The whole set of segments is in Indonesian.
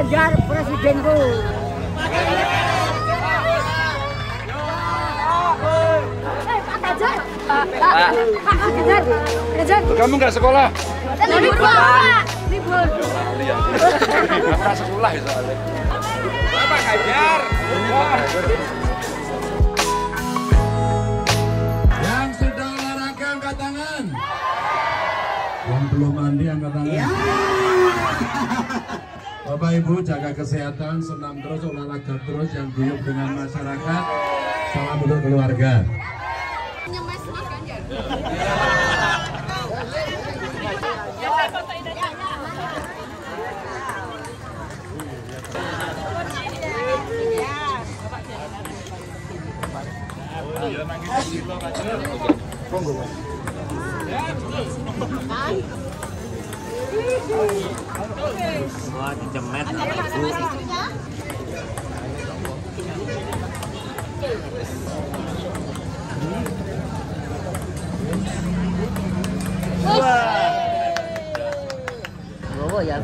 Ganjar presidenku. Kamu nggak sekolah? Libur, Pak. Libur. Nggak sekolah ya soalnya. Bapak Ganjar. Yang sudah olahraga angkat tangan. Yang belum mandi angkat tangan. Bapak Ibu jaga kesehatan, senam terus, olahraga terus, yang guyup dengan masyarakat. Salam untuk keluarga. Wah, dicemet sama ibu. Bawa ya,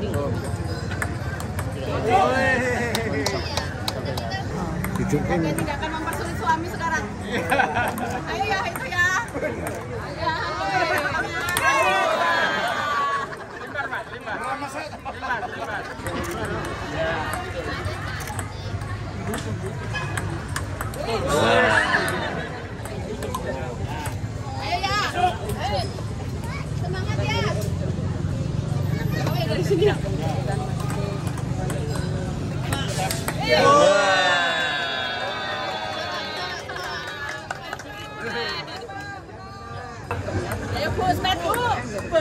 tidak akan mempersulit suami sekarang. Ayo ya, itu ya. Ayo Ayo. Semangat ya.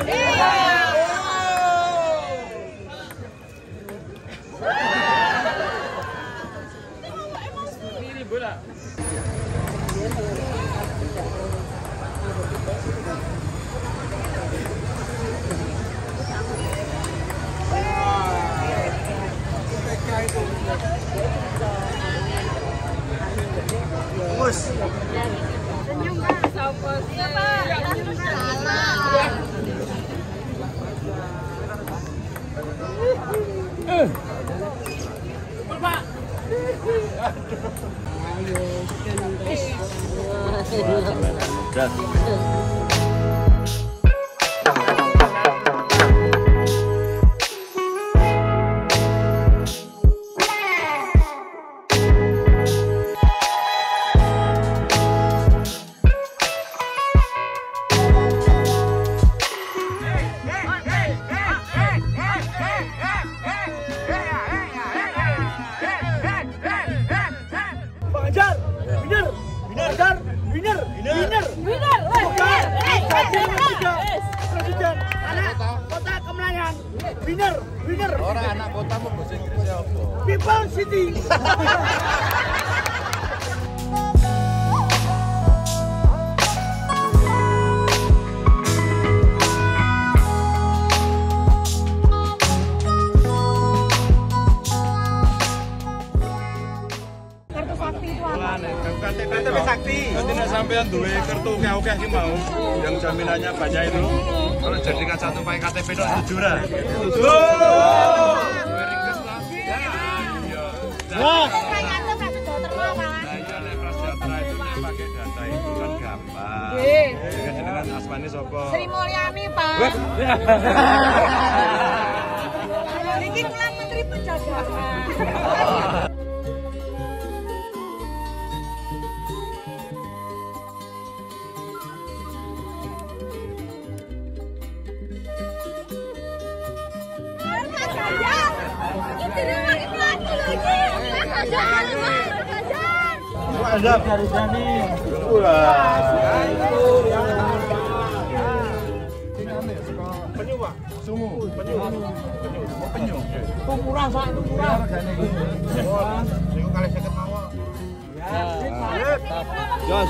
Iya. Ayo, kita Orang anak kota mau bahasa Inggrisnya apa? People City. KTP sakti. Nanti nek sampean duwe kartu oke ki mau yang jaminannya banyak itu. Kalau jadikan satu pakai KTP itu ra? Setuju. Wah. Itu itu kan jenengan asmane sapa? Sri Mulyani, Pak. Ini kula Menteri Penjagaan. Mas Ganjar, Mas Ganjar. Penyu, Pak. Sungu. Penyu. Penyu. Oh, penyu. Murah sak itu murah. Niku kali 50 mawon. Jos.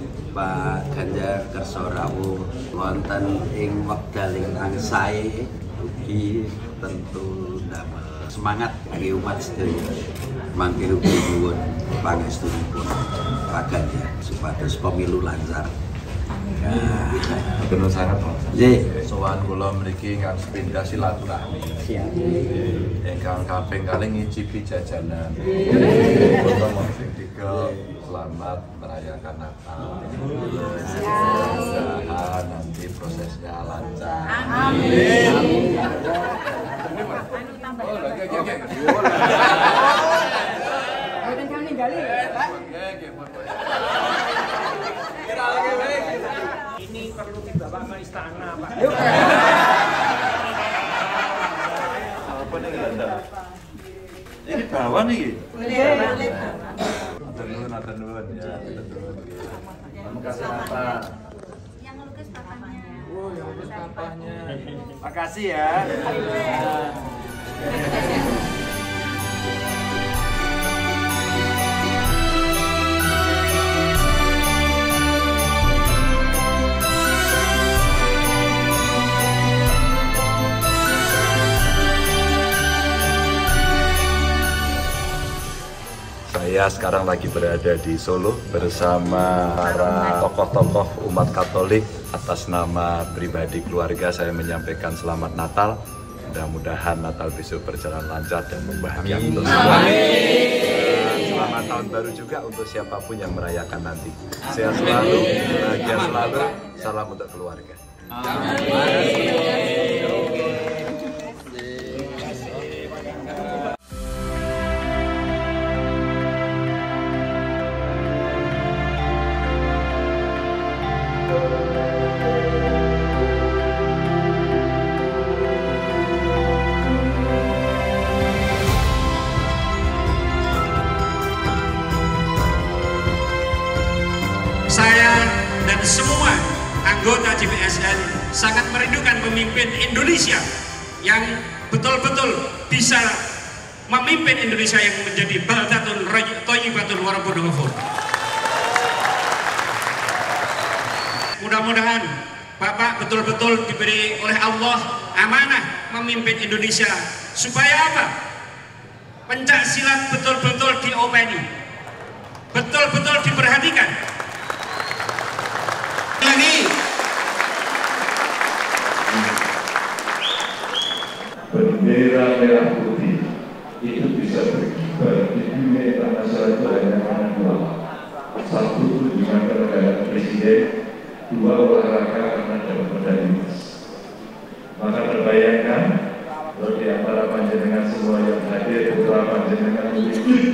Pak Ganjar kersa rawuh wonten ing wekdaling angsae ugi tentu damel semangat bagi umat sedaya mangke ugi nuwun pangestunipun Pak Ganjar supados pemilu lancar. Ya. Bener sangat. Sowan kula mriki kan sepindah silaturahmi. Ingkang kaping kali ngicipi jajanan. Kula mau sing tiga selamat merayakan Natal. Mudah-mudahan nanti prosesnya lancar. Amin. Oh, lagi lagi. Ini perlu dibawa ke istana Pak. Ini bawah nih. Nuwun, atur nuwun ya, nuwun. Apa? Yang ngelukis papanya. Oh, yang. Makasih ya. Saya sekarang lagi berada di Solo bersama para tokoh-tokoh umat Katolik atas nama pribadi keluarga saya menyampaikan selamat Natal. Mudah-mudahan Natal besok berjalan lancar dan membahagiakan untuk semua. Selamat tahun baru juga untuk siapa pun yang merayakan nanti. Sehat selalu, bahagia selalu. Salam untuk keluarga. Saya dan semua anggota JPSN sangat merindukan pemimpin Indonesia yang betul-betul bisa memimpin Indonesia yang menjadi baldatun thayyibatun warabun ghafur. Mudah-mudahan Bapak betul-betul diberi oleh Allah amanah memimpin Indonesia supaya apa? Pencak silat betul-betul diopeni, betul-betul diperhatikan, lagi bendera merah putih itu bisa berkibar di dunia internasional itu hanya dua satu kunjungan negara presiden dua olahraga karena dapat medali emas. Maka terbayangkan di antara panjenengan semua yang hadir putra panjenengan disiapkan